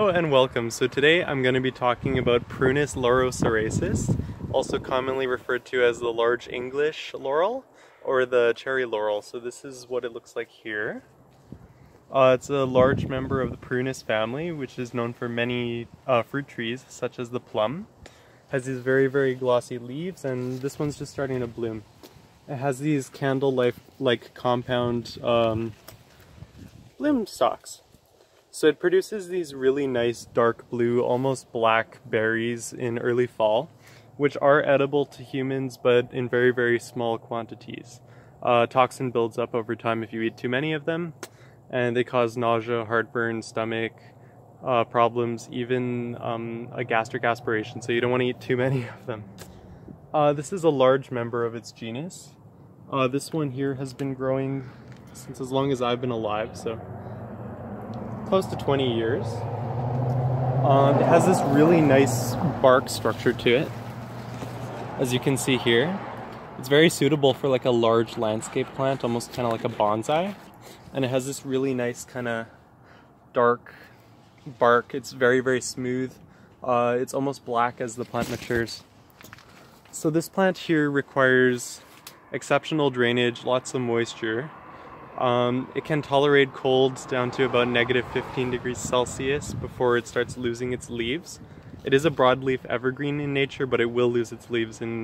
Hello and welcome. So today I'm going to be talking about Prunus laurocerasus, also commonly referred to as the large English laurel or the cherry laurel. So this is what it looks like here. Uh, it's a large member of the Prunus family, which is known for many uh, fruit trees, such as the plum. Has these very, very glossy leaves, and this one's just starting to bloom. It has these candle-like compound um, bloom stalks. So it produces these really nice dark blue, almost black berries in early fall, which are edible to humans, but in very, very small quantities. Uh, toxin builds up over time if you eat too many of them, and they cause nausea, heartburn, stomach uh, problems, even um, a gastric aspiration, so you don't want to eat too many of them. Uh, this is a large member of its genus. Uh, this one here has been growing since as long as I've been alive, so close to 20 years. Um, it has this really nice bark structure to it, as you can see here. It's very suitable for like a large landscape plant, almost kind of like a bonsai. And it has this really nice kind of dark bark. It's very, very smooth. Uh, it's almost black as the plant matures. So this plant here requires exceptional drainage, lots of moisture. Um, it can tolerate colds down to about negative 15 degrees Celsius before it starts losing its leaves. It is a broadleaf evergreen in nature, but it will lose its leaves in